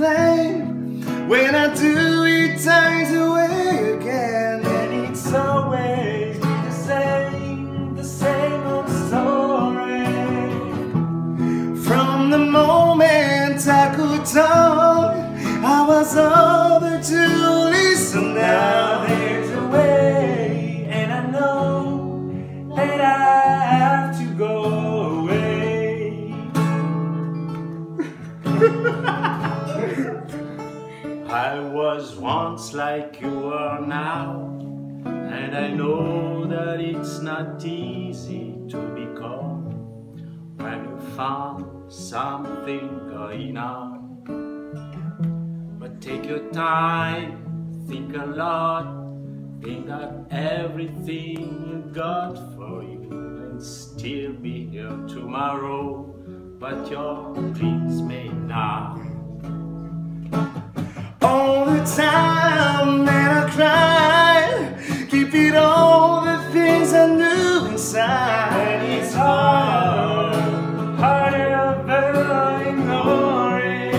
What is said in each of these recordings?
When I do, it dies away again. And it's always the same, the same old story. From the moment I could talk, I was over to listen Now I was once like you are now, and I know that it's not easy to be calm when you found something going on. But take your time, think a lot, think that everything you got for you and still be here tomorrow, but your dreams may inside. It's hard, harder than ignoring.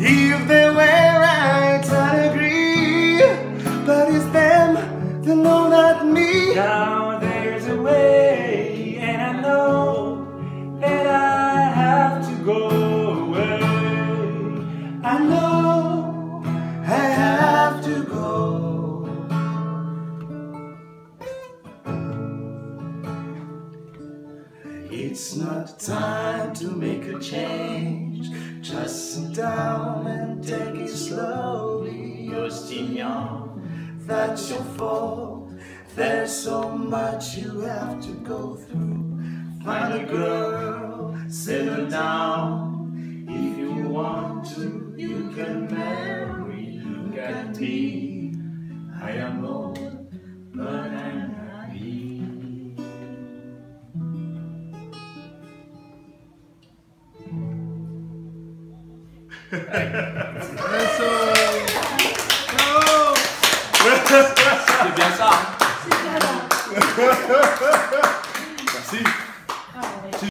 If they were right, I'd agree. But it's them that know not me. Now there's a way, It's not time to make a change. Just sit down and take it slowly. You're still young, that's your fault. There's so much you have to go through. Find a girl, settle down. If you want to, you can marry. Look at me. C'est bien ça. hein. Merci.